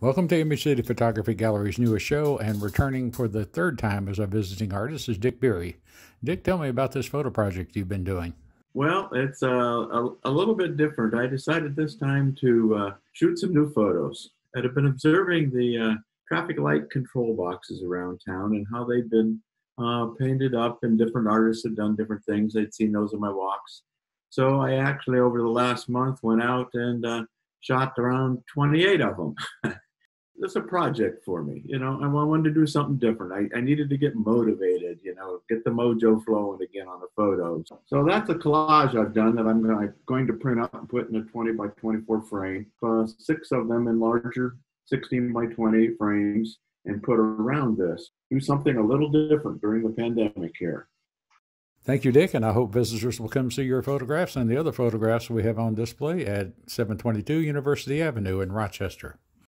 Welcome to Image City Photography Gallery's newest show, and returning for the third time as a visiting artist is Dick Beery. Dick, tell me about this photo project you've been doing. Well, it's uh, a, a little bit different. I decided this time to uh, shoot some new photos. I had been observing the uh, traffic light control boxes around town and how they'd been uh, painted up, and different artists had done different things. I'd seen those in my walks. So I actually, over the last month, went out and uh, shot around 28 of them. it's a project for me. You know, I wanted to do something different. I, I needed to get motivated, you know, get the mojo flowing again on the photos. So that's a collage I've done that I'm going, going to print out and put in a 20 by 24 frame. Uh, six of them in larger 16 by 20 frames and put around this. Do something a little different during the pandemic here. Thank you, Dick, and I hope visitors will come see your photographs and the other photographs we have on display at 722 University Avenue in Rochester.